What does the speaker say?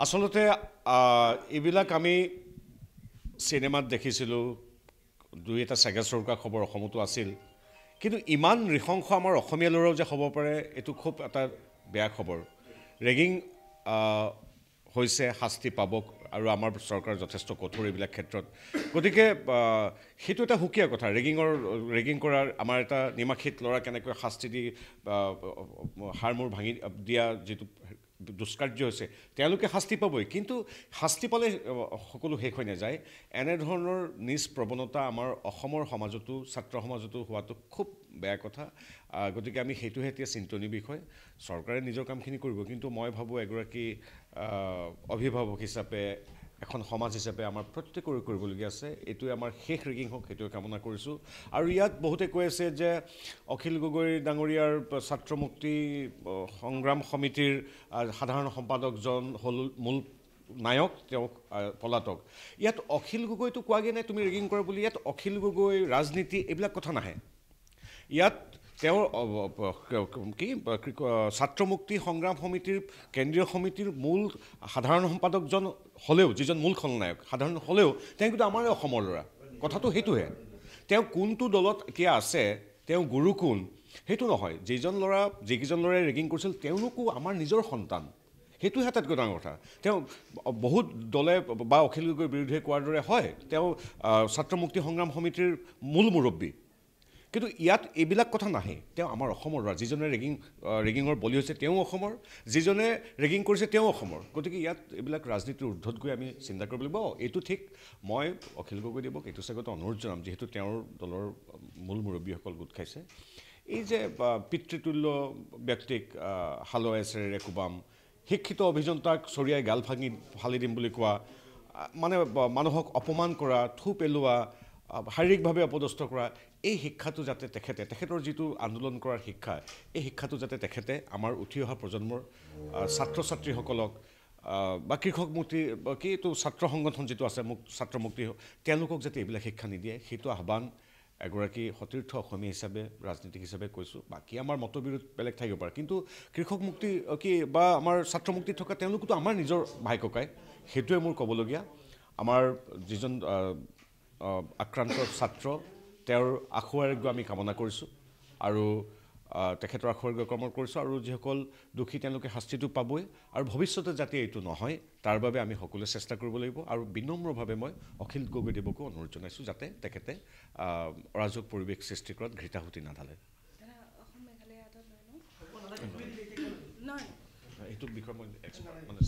আচলতে এইবিলাক আমি চিনেমাত দেখিছিলোঁ দুই এটা চেগা চৰকা খবৰ অসমতো আছিল কিন্তু ইমান নৃশংস আমাৰ অসমীয়া ল'ৰাও যে হ'ব পাৰে এইটো খুব এটা বেয়া খবৰ ৰেগিং হৈছে শাস্তি পাব আৰু আমাৰ চৰকাৰ যথেষ্ট কঠোৰ এইবিলাক ক্ষেত্ৰত গতিকে সেইটো এটা সুকীয়া কথা ৰেগিঙৰ ৰেগিং কৰাৰ আমাৰ এটা নিমাখিত ল'ৰা কেনেকৈ শাস্তি দি হাৰ মূৰ ভাঙি দিয়া যিটো দুষ্কাৰ্য হৈছে। তেওঁলোকে শাস্তি পাবই। কিন্তু শাস্তি পালে সকলো শেষ হৈ নাযায়। এনেধৰণৰ নিজ প্ৰৱণতা আমাৰ অসমৰ সমাজতো ছাত্ৰ সমাজতো হোৱাটো খুব বেয়া কথা। গতিকে আমি সেইটোহে এতিয়া চিন্তনীয় বিষয়। চৰকাৰে নিজৰ কামখিনি কৰিব। কিন্তু মই ভাবোঁ এগৰাকী অভিভাৱক হিচাপে এখন সমাজ হিচাপে আমাৰ প্ৰত্যেকৰে কৰিবলগীয়া আছে। এইটোৱে আমাৰ শেষ ৰেগিং হওক সেইটোৱে কামনা কৰিছোঁ। আৰু ইয়াত বহুতে কৈ আছে যে অখিল গগৈ ডাঙৰীয়াৰ ছাত্ৰ মুক্তি সংগ্ৰাম সমিতিৰ সাধাৰণ সম্পাদকজন হ'ল মূল নায়ক তেওঁক পলাতক। ইয়াত অখিল গগৈটো কোৱাগৈ নাই তুমি ৰেগিং কৰা বুলি? ইয়াত অখিল গগৈ ৰাজনীতি এইবিলাক কথা নাহে। ইয়াত তেওঁৰ কি ছাত্ৰ মুক্তি সংগ্ৰাম সমিতিৰ কেন্দ্ৰীয় সমিতিৰ মূল সাধাৰণ সম্পাদকজন হ'লেও যিজন মূল খলনায়ক সাধাৰণ হ'লেও তেওঁ কিন্তু আমাৰে অসমৰ ল'ৰা। কথাটো সেইটোহে। তেওঁ কোনটো দলত এতিয়া আছে তেওঁ গুৰু কোন সেইটো নহয়। যিজন ল'ৰা যিকেইজন ল'ৰাই ৰেগিং কৰিছিল তেওঁলোকো আমাৰ নিজৰ সন্তান। সেইটোহে আটাইতকৈ ডাঙৰ কথা। তেওঁ বহুত দলে বা অখিল গগৈৰ বিৰুদ্ধে কোৱাৰ দৰে হয়। তেওঁ ছাত্ৰ মুক্তি সংগ্ৰাম সমিতিৰ মূল মুৰব্বী। কিন্তু ইয়াত এইবিলাক কথা নাহে। তেওঁ আমাৰ অসমৰ ল'ৰা যিজনে ৰেগিং ৰেগিঙৰ বলি হৈছে তেওঁ অসমৰ যিজনে ৰেগিং কৰিছে তেওঁ অসমৰ। গতিকে ইয়াত এইবিলাক ৰাজনীতিৰ ঊৰ্ধত গৈ আমি চিন্তা কৰিব লাগিব। এইটো ঠিক। মই অখিল গগৈদেৱক এইটো চাগতে অনুৰোধ জনাম যিহেতু তেওঁৰ দলৰ মূল মুৰব্বীসকল গোট খাইছে। এই যে পিতৃতুল্য ব্যক্তিক হালোৱাই চেৰেৰে কোবাম শিক্ষিত অভিযন্তাক চৰিয়াই গাল ভাঙি ফালি দিম বুলি কোৱা মানে মানুহক অপমান কৰা থু পেলোৱা শাৰীৰিকভাৱে অপদস্থ কৰা এই শিক্ষাটো যাতে তেখেতে তেখেতৰ যিটো আন্দোলন কৰাৰ শিক্ষা এই শিক্ষাটো যাতে তেখেতে আমাৰ উঠি অহা প্ৰজন্মৰ ছাত্ৰ ছাত্ৰীসকলক বা কৃষক মুক্তি কি এইটো ছাত্ৰ সংগঠন যিটো আছে মোক ছাত্ৰ মুক্তি তেওঁলোকক যাতে এইবিলাক শিক্ষা নিদিয়ে সেইটো আহ্বান এগৰাকী সতীৰ্থ অসমীয়া হিচাপে ৰাজনীতিক হিচাপে কৈছোঁ। বাকী আমাৰ মতবিৰোধ বেলেগ থাকিব পাৰে। কিন্তু কৃষক মুক্তি কি বা আমাৰ ছাত্ৰ মুক্তিত থকা তেওঁলোকতো আমাৰ নিজৰ ভাই ককাই সেইটোৱে মোৰ ক'বলগীয়া। আমাৰ যিজন আক্ৰান্ত ছাত্ৰ তেওঁৰ আশু আৰোগ্য আমি কামনা কৰিছোঁ আৰু তেখেতৰ আশু আৰোগ্য কামনা কৰিছোঁ আৰু যিসকল দোষী তেওঁলোকে শাস্তিটো পাবই আৰু ভৱিষ্যতে যাতে এইটো নহয় তাৰ বাবে আমি সকলোৱে চেষ্টা কৰিব লাগিব আৰু বিনম্ৰভাৱে মই অখিল গগৈদেৱকো অনুৰোধ জনাইছোঁ যাতে তেখেতে অৰাজক পৰিৱেশ সৃষ্টি কৰাত ঘৃতাহুতি নাঢালে। এইটো বিষয়ে মই মানে